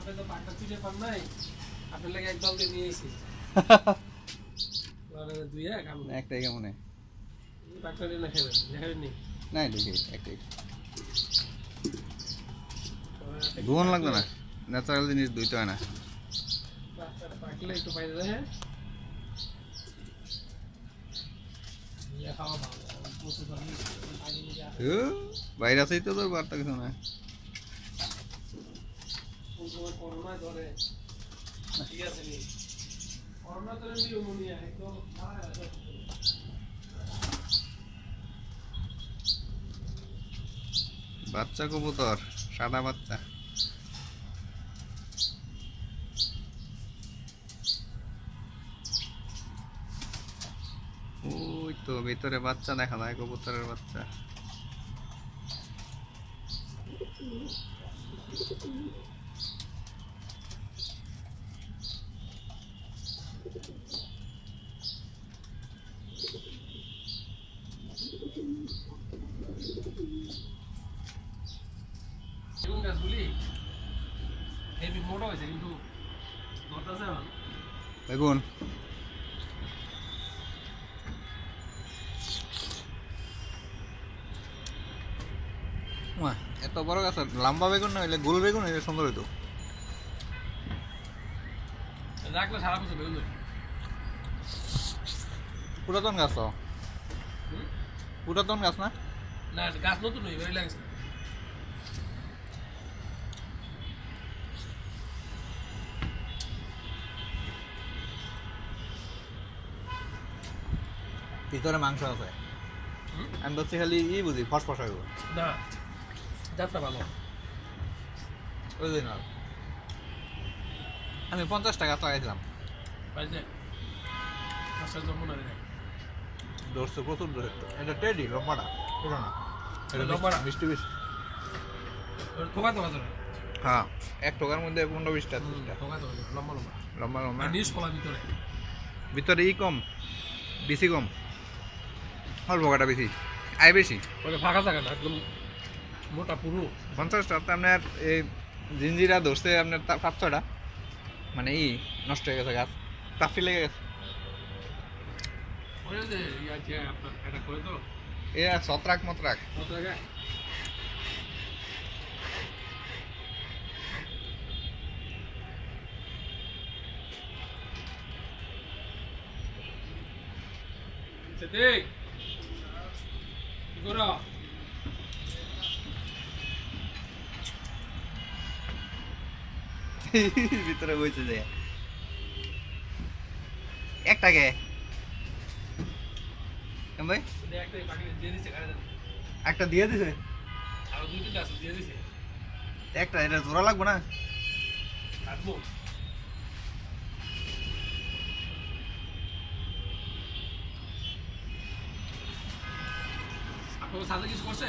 আপনি তো পাকটা খুঁজে পান নাই আপনার লাগে একদম দিয়ে নিয়ে এসেছি। দুই এক আমি একটাই কেমন পাকটা দিয়ে না খেলেন দেখাবেন নি নাই দেখি একটাই। দুন লাগবে না? ন্যাচারাল জিনিস দুইটা হয় না। পাকলে একটু হ্যাঁ? বাইরে আছেই তো তোর বার্তা কিছু না। বাচ্চা কবুতর সাদা বাচ্চা। ওই তো ভিতরে বাচ্চা দেখা যায় কবুতরের বাচ্চা। গাছগুলি হেভি মোটা হয়েছে কিন্তু ধরতেছে না। দেখুন। এত বড় গাছ লম্বা বেগুন না হইলে গোল বেগুন হইলে সুন্দর হইতো। রাখলে সারা বছর বেগুন পুরাতন গাছ? পুরাতন গাছ না? না গাছ নতুন নই বেড়ে লাগছে ভিতরে মাংস আছে? আমি বলছি খালি ই বুঝি ফসফস না যাত্রা ভালো। অরিজিনাল। আমি পঞ্চাশ টাকা জন্ম ধরছে প্রচুর ধরে এটা টেডি লম্বাটা পুরোনো। এটা লম্বাটা? মিষ্টি ঠোকা তো হ্যাঁ এক মধ্যে পনেরো বিশটা ত্রিশটা। ঠোকা তো লম্বা লম্বা। লম্বা কলা ভিতরে। ভিতরে ই কম বেশি কম। অল্প কাটা বেশি। আয় বেশি? ফাঁকা থাকে না একদম মোটা পুরো। পঞ্চাশটা আপনার এই জিঞ্জিরা ধরছে আপনার তা- পাঁচ ছটা মানে ই নষ্ট হয়ে গেছে গাছ। তাপি লেগে গেছে। এ ছত্রাক মত্রাক. Siguro. ভিতরে বইছে যে। একটাকে। ভাই? একটা দিয়ে দিছে একটা এটা জোড়া লাগবো না? কাটবো আপনার সাথে কিছু করছে